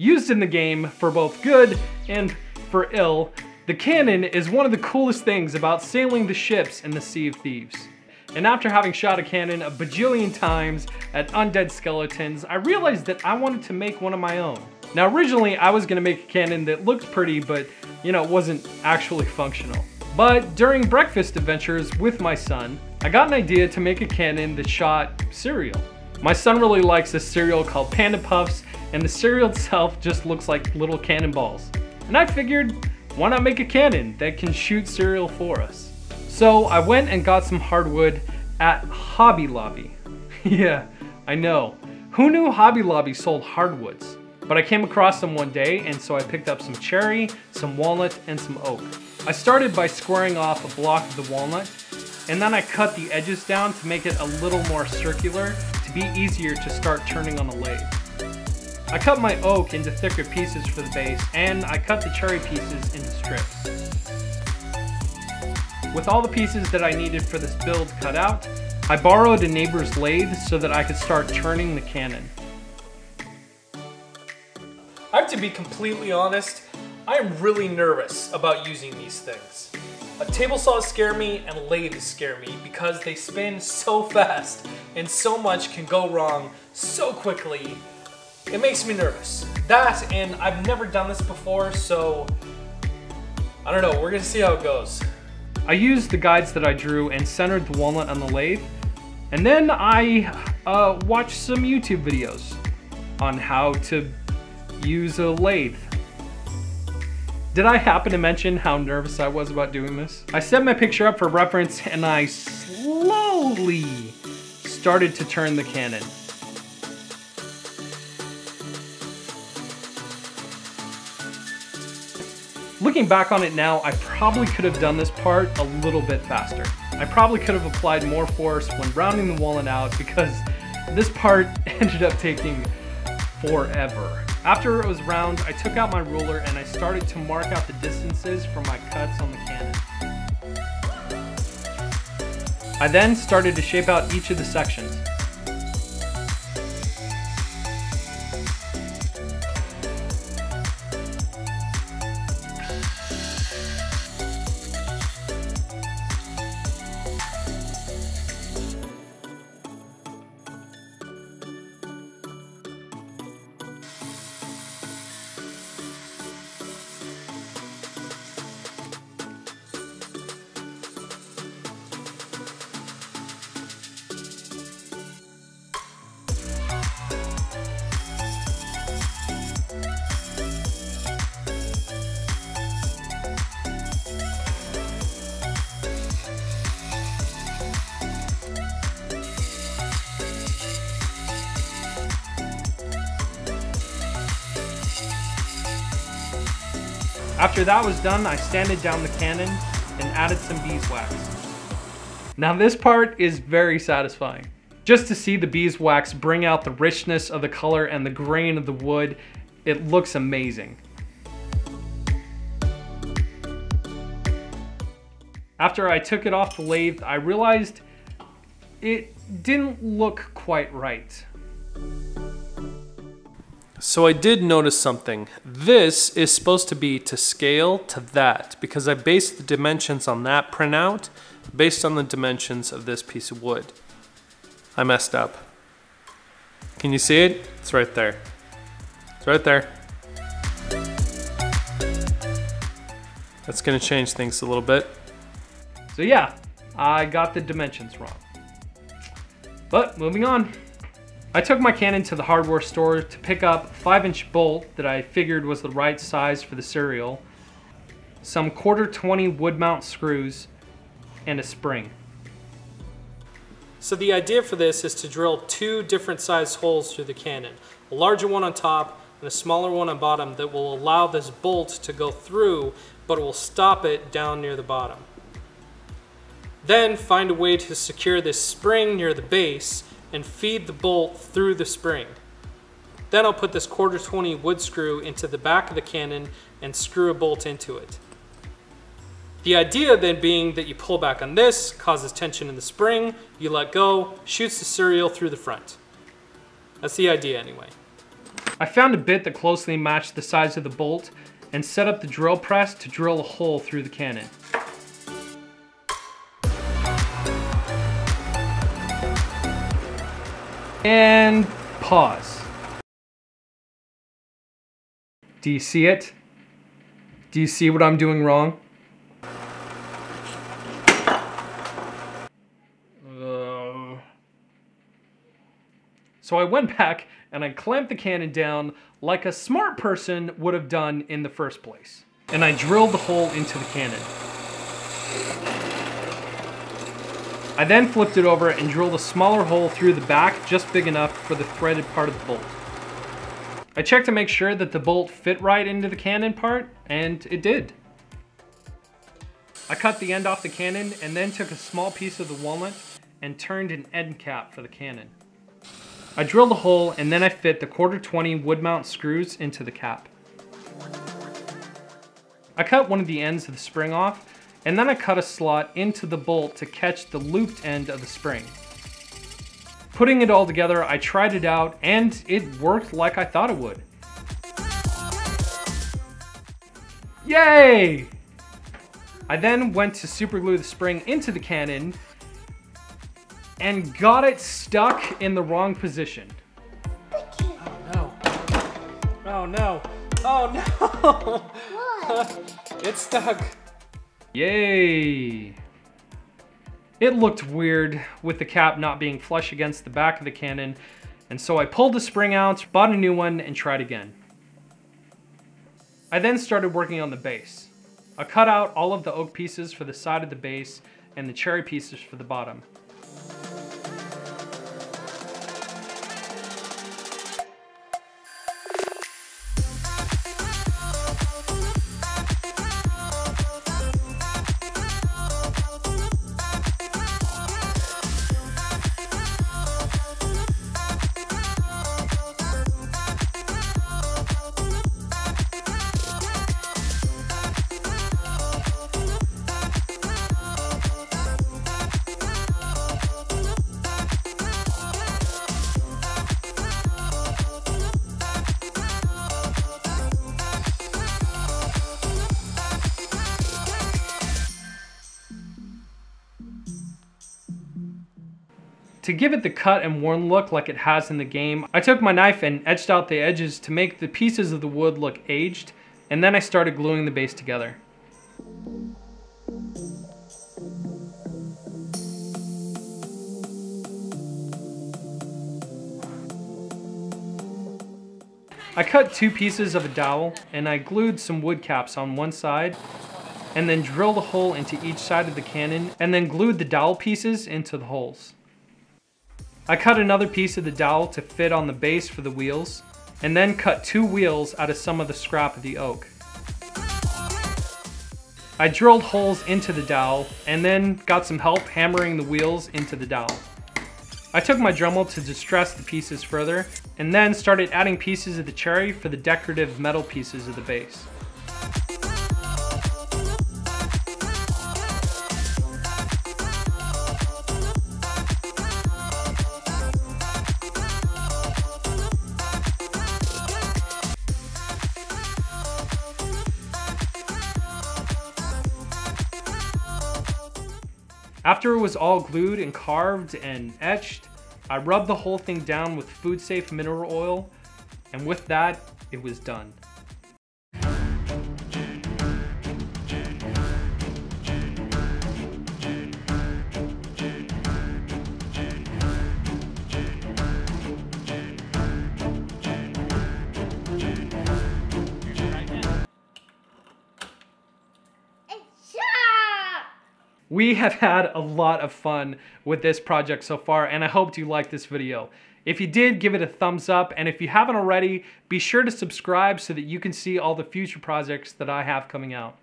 Used in the game for both good and for ill, the cannon is one of the coolest things about sailing the ships in the Sea of Thieves. And after having shot a cannon a bajillion times at undead skeletons, I realized that I wanted to make one of my own. Now originally I was gonna make a cannon that looked pretty, but you know, wasn't actually functional. But during breakfast adventures with my son, I got an idea to make a cannon that shot cereal. My son really likes a cereal called Panda Puffs, and the cereal itself just looks like little cannonballs. And I figured, why not make a cannon that can shoot cereal for us? So I went and got some hardwood at Hobby Lobby. yeah, I know. Who knew Hobby Lobby sold hardwoods? But I came across them one day, and so I picked up some cherry, some walnut, and some oak. I started by squaring off a block of the walnut, and then I cut the edges down to make it a little more circular to be easier to start turning on the lathe. I cut my oak into thicker pieces for the base, and I cut the cherry pieces into strips. With all the pieces that I needed for this build cut out, I borrowed a neighbor's lathe so that I could start turning the cannon. I have to be completely honest, I am really nervous about using these things. A table saw scare me and lathes scare me because they spin so fast and so much can go wrong so quickly. It makes me nervous. That and I've never done this before, so I don't know, we're gonna see how it goes. I used the guides that I drew and centered the walnut on the lathe, and then I uh, watched some YouTube videos on how to use a lathe. Did I happen to mention how nervous I was about doing this? I set my picture up for reference and I slowly started to turn the cannon. Looking back on it now, I probably could have done this part a little bit faster. I probably could have applied more force when rounding the walnut out because this part ended up taking forever. After it was round, I took out my ruler and I started to mark out the distances for my cuts on the cannon. I then started to shape out each of the sections. After that was done, I sanded down the cannon and added some beeswax. Now this part is very satisfying. Just to see the beeswax bring out the richness of the color and the grain of the wood, it looks amazing. After I took it off the lathe, I realized it didn't look quite right. So I did notice something. This is supposed to be to scale to that because I based the dimensions on that printout based on the dimensions of this piece of wood. I messed up. Can you see it? It's right there. It's right there. That's gonna change things a little bit. So yeah, I got the dimensions wrong. But moving on. I took my cannon to the hardware store to pick up a 5 inch bolt that I figured was the right size for the cereal, some quarter 20 wood mount screws, and a spring. So the idea for this is to drill two different sized holes through the cannon. A larger one on top and a smaller one on bottom that will allow this bolt to go through but will stop it down near the bottom. Then find a way to secure this spring near the base and feed the bolt through the spring. Then I'll put this quarter 20 wood screw into the back of the cannon and screw a bolt into it. The idea then being that you pull back on this, causes tension in the spring, you let go, shoots the cereal through the front. That's the idea anyway. I found a bit that closely matched the size of the bolt and set up the drill press to drill a hole through the cannon. And pause. Do you see it? Do you see what I'm doing wrong? Uh, so I went back and I clamped the cannon down like a smart person would have done in the first place. And I drilled the hole into the cannon. I then flipped it over and drilled a smaller hole through the back just big enough for the threaded part of the bolt. I checked to make sure that the bolt fit right into the cannon part, and it did. I cut the end off the cannon and then took a small piece of the walnut and turned an end cap for the cannon. I drilled a hole and then I fit the quarter 20 wood mount screws into the cap. I cut one of the ends of the spring off and then I cut a slot into the bolt to catch the looped end of the spring. Putting it all together, I tried it out and it worked like I thought it would. Yay! I then went to super glue the spring into the cannon and got it stuck in the wrong position. Oh no. Oh no. Oh no. What? it's stuck. Yay! It looked weird with the cap not being flush against the back of the cannon, and so I pulled the spring out, bought a new one, and tried again. I then started working on the base. I cut out all of the oak pieces for the side of the base and the cherry pieces for the bottom. To give it the cut and worn look like it has in the game, I took my knife and etched out the edges to make the pieces of the wood look aged, and then I started gluing the base together. I cut two pieces of a dowel and I glued some wood caps on one side and then drilled a hole into each side of the cannon and then glued the dowel pieces into the holes. I cut another piece of the dowel to fit on the base for the wheels and then cut two wheels out of some of the scrap of the oak. I drilled holes into the dowel and then got some help hammering the wheels into the dowel. I took my Dremel to distress the pieces further and then started adding pieces of the cherry for the decorative metal pieces of the base. After it was all glued and carved and etched, I rubbed the whole thing down with food safe mineral oil, and with that, it was done. We have had a lot of fun with this project so far, and I hope you liked this video. If you did, give it a thumbs up, and if you haven't already, be sure to subscribe so that you can see all the future projects that I have coming out.